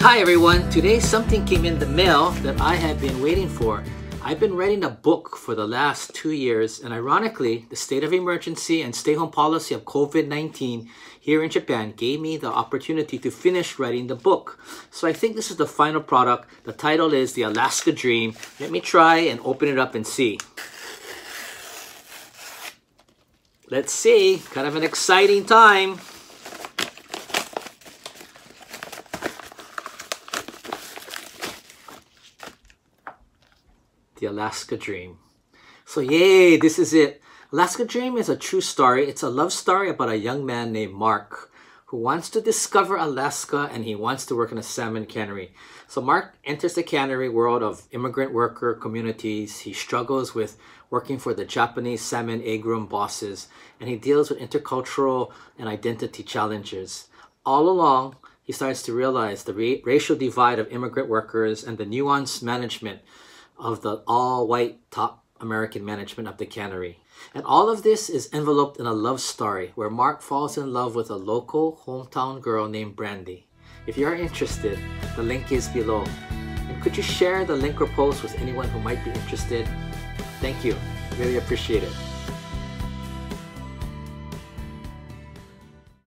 Hi everyone, today something came in the mail that I have been waiting for. I've been writing a book for the last two years and ironically, the state of emergency and stay home policy of COVID-19 here in Japan gave me the opportunity to finish writing the book. So I think this is the final product. The title is The Alaska Dream. Let me try and open it up and see. Let's see, kind of an exciting time. The Alaska Dream. So yay, this is it. Alaska Dream is a true story. It's a love story about a young man named Mark who wants to discover Alaska and he wants to work in a salmon cannery. So Mark enters the cannery world of immigrant worker communities. He struggles with working for the Japanese salmon egg room bosses and he deals with intercultural and identity challenges. All along, he starts to realize the ra racial divide of immigrant workers and the nuanced management of the all-white top American management of the cannery. And all of this is enveloped in a love story where Mark falls in love with a local hometown girl named Brandy. If you are interested, the link is below. And could you share the link or post with anyone who might be interested? Thank you. Really appreciate it.